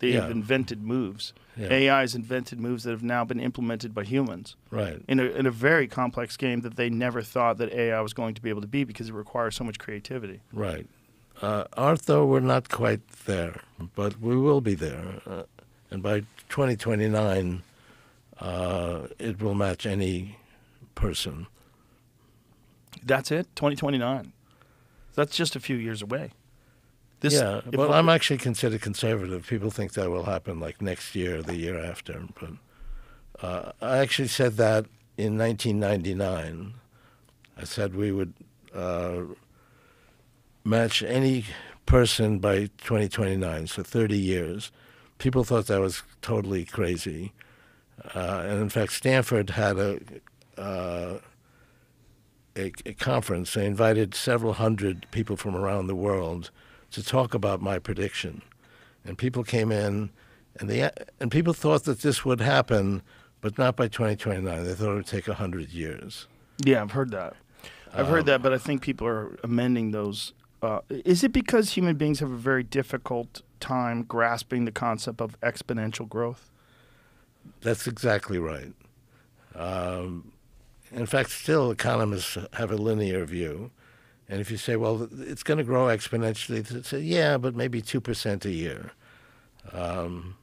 They've invented moves. Yeah. AI has invented moves that have now been implemented by humans Right. in a, in a very complex game that they never thought that AI was going to be able to be because it requires so much creativity. Right. Uh, art, though, we're not quite there, but we will be there. Uh, and by 2029, uh, it will match any person. That's it. 2029. That's just a few years away. This, yeah, well, I'm actually considered conservative. People think that will happen like next year or the year after. But uh, I actually said that in 1999. I said we would uh, match any person by 2029, so 30 years. People thought that was totally crazy. Uh, and in fact, Stanford had a, uh, a, a conference. They invited several hundred people from around the world to talk about my prediction. And people came in, and they and people thought that this would happen, but not by 2029. They thought it would take 100 years. yeah, I've heard that. I've heard that, but I think people are amending those. Uh, is it because human beings have a very difficult time grasping the concept of exponential growth? That's exactly right. Um, in fact, still economists have a linear view. And if you say, well, it's going to grow exponentially, say, yeah, but maybe 2% a year. Um,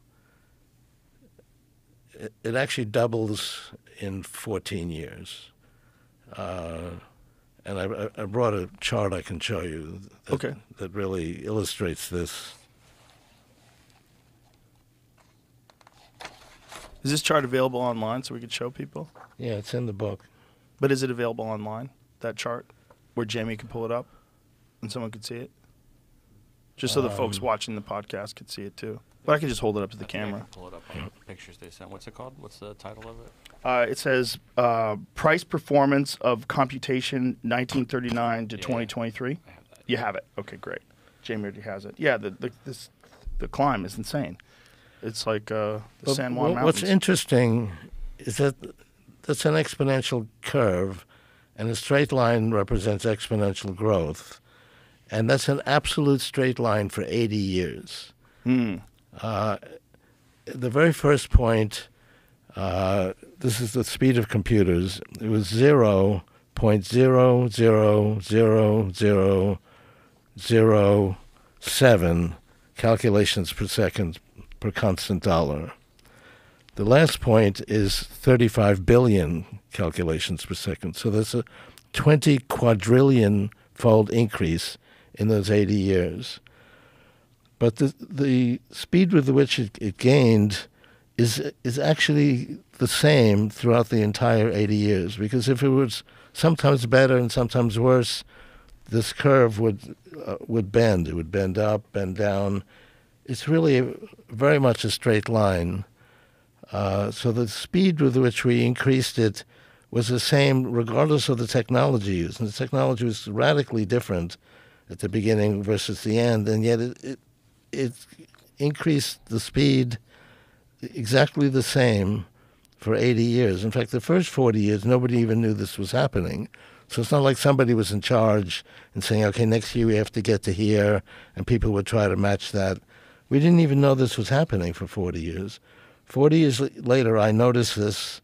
it, it actually doubles in 14 years. Uh, and I, I- I brought a chart I can show you that, Okay. that really illustrates this. Is this chart available online so we could show people? Yeah, it's in the book. But is it available online, that chart, where Jamie could pull it up and someone could see it? Just so the folks Um, watching the podcast could see it too. But I can just hold it up to the I think I camera. can pull it up on the pictures they sent. What's it called? What's the title of it? Uh, it says uh, price performance of computation 1939 to Yeah. 2023. I have that. You have it. Okay, great. Jamie already has it. Yeah, the the this the climb is insane. It's like uh, the But San Juan wha- Mountains. What's interesting is that that's an exponential curve, and a straight line represents exponential growth, and that's an absolute straight line for 80 years. Hmm. Uh, the very first point, uh, this is the speed of computers. It was zero point zero zero zero zero zero seven calculations per second per constant dollar. The last point is 35 billion calculations per second. So there's a 20 quadrillion fold increase in those 80 years. But the the speed with which it, it gained is is actually the same throughout the entire 80 years. Because if it was sometimes better and sometimes worse, this curve would uh, would bend. It would bend up, bend down. It's really very much a straight line. Uh, so the speed with which we increased it was the same regardless of the technology used. And the technology was radically different at the beginning versus the end, and yet it, it, it increased the speed exactly the same for 80 years. In fact, the first 40 years, nobody even knew this was happening. So it's not like somebody was in charge and saying, okay, next year we have to get to here, and people would try to match that. We didn't even know this was happening for 40 years. 40 years later, I noticed this.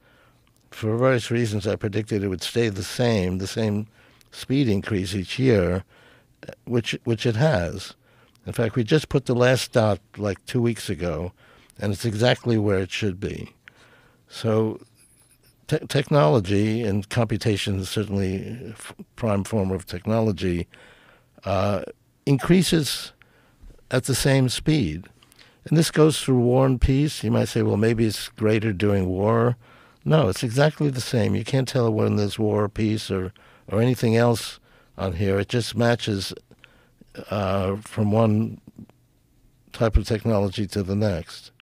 For various reasons, I predicted it would stay the same, the same speed increase each year, uh, which which it has. In fact, we just put the last dot like two weeks ago, and it's exactly where it should be. So, te- technology and computation is certainly f- prime form of technology. Uh, increases at the same speed. And this goes through war and peace. You might say, well, maybe it's greater during war. No, it's exactly the same. You can't tell when there's war or peace or, or anything else on here. It just matches uh, from one type of technology to the next.